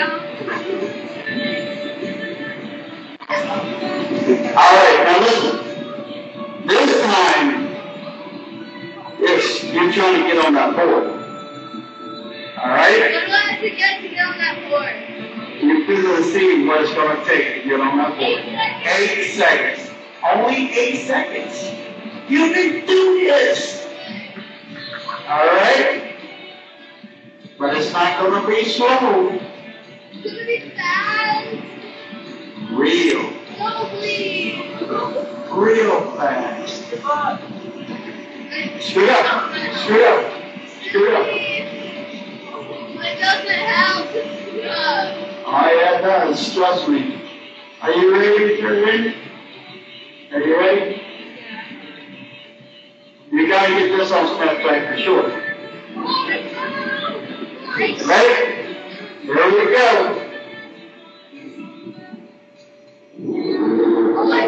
All right, now listen. This time, it's you're trying to get on that board. All right? I'm glad to get to get on that board. You're going to see what it's going to take to get on that board. Eight seconds. Only eight seconds. You can do this. All right? But it's not going to be slow. Real fast. It up. Screw up. It up. It doesn't help. Oh, yeah, it does. Trust me. Are you ready to ready? Are you ready? Yeah. You got to get this on Snapchat for sure. Ready? Here we go.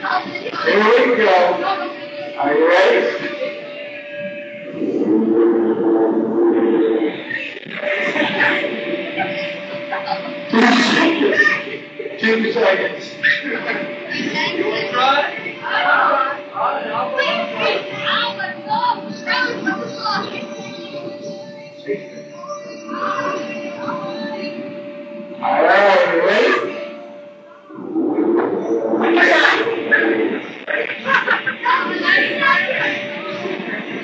job. Oh my god. You ready? four seconds. Four seconds. You want to the? All right, here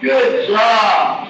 Good job.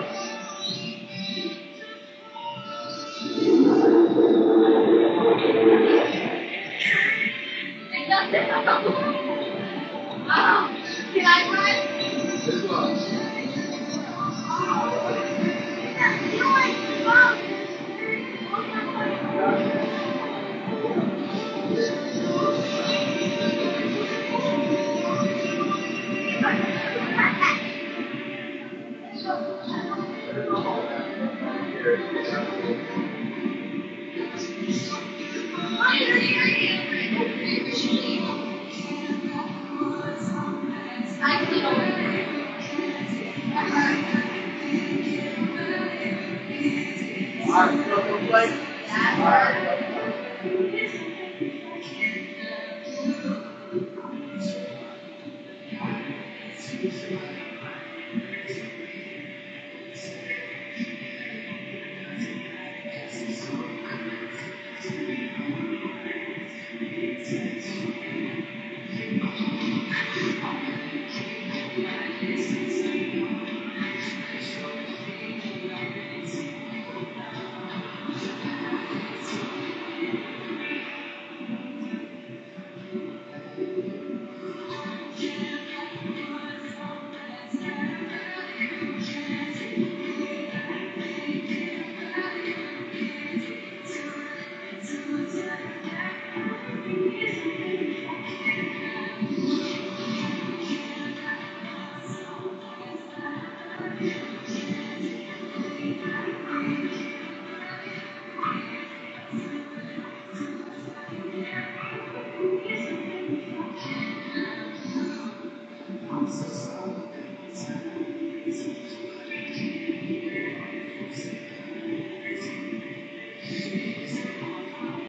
Like. that.